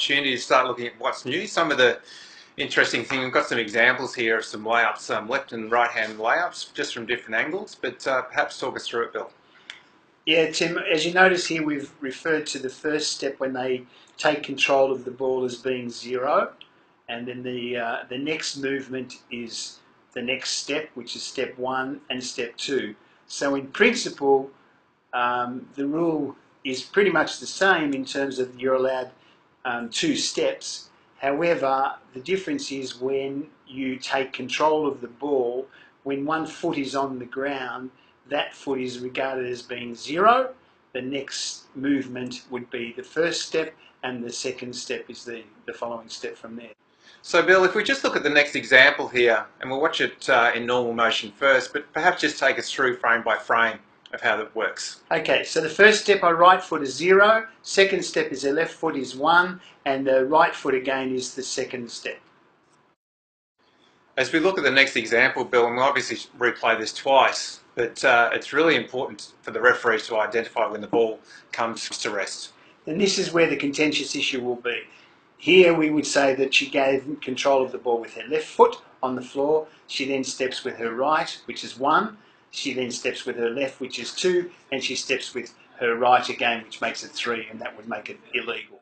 opportunity to start looking at what's new. Some of the interesting thing, we've got some examples here of some layups, um, left and right hand layups, just from different angles, but uh, perhaps talk us through it, Bill. Yeah, Tim, as you notice here, we've referred to the first step when they take control of the ball as being zero, and then the, uh, the next movement is the next step, which is step one and step two. So in principle, um, the rule is pretty much the same in terms of you're allowed um, two steps. However, the difference is when you take control of the ball, when one foot is on the ground, that foot is regarded as being zero. The next movement would be the first step, and the second step is the, the following step from there. So, Bill, if we just look at the next example here, and we'll watch it uh, in normal motion first, but perhaps just take us through frame by frame of how that works. Okay, so the first step, our right foot is zero. Second step is the left foot is one, and the right foot again is the second step. As we look at the next example, Bill, and we'll obviously replay this twice, but uh, it's really important for the referees to identify when the ball comes to rest. And this is where the contentious issue will be. Here we would say that she gave control of the ball with her left foot on the floor. She then steps with her right, which is one. She then steps with her left, which is two. And she steps with her right again, which makes it three, and that would make it illegal.